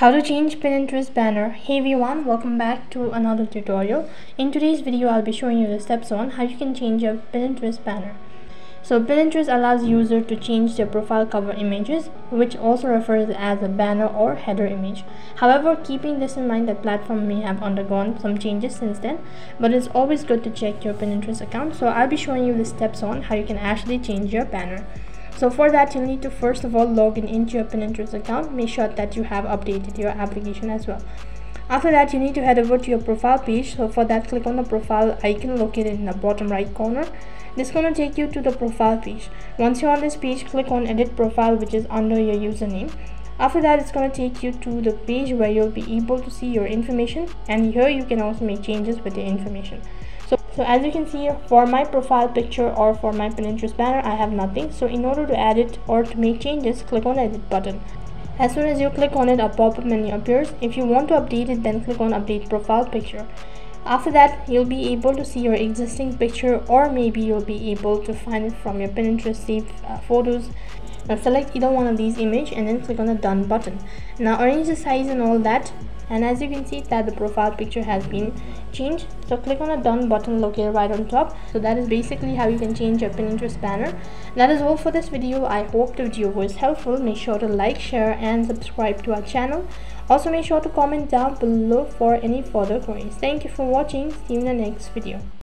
How to change Pinterest banner. Hey everyone, welcome back to another tutorial. In today's video, I'll be showing you the steps on how you can change your Pinterest banner. So Pinterest allows user to change their profile cover images, which also refers as a banner or header image. However, keeping this in mind that platform may have undergone some changes since then, but it's always good to check your Pinterest account. So I'll be showing you the steps on how you can actually change your banner. So for that you'll need to first of all log in into your Pinterest account. Make sure that you have updated your application as well. After that you need to head over to your profile page. So for that click on the profile icon located in the bottom right corner. This is going to take you to the profile page. Once you're on this page click on edit profile which is under your username. After that it's going to take you to the page where you'll be able to see your information and here you can also make changes with your information. So, as you can see for my profile picture or for my Pinterest banner, I have nothing. So in order to add it or to make changes, click on edit button. As soon as you click on it, a pop-up menu appears. If you want to update it, then click on update profile picture. After that, you'll be able to see your existing picture or maybe you'll be able to find it from your Pinterest saved uh, photos. Now select either one of these image and then click on the done button. Now arrange the size and all that and as you can see that the profile picture has been changed. So click on the done button located right on top. So that is basically how you can change your pinterest banner. That is all for this video. I hope the video was helpful. Make sure to like share and subscribe to our channel. Also make sure to comment down below for any further queries. Thank you for watching. See you in the next video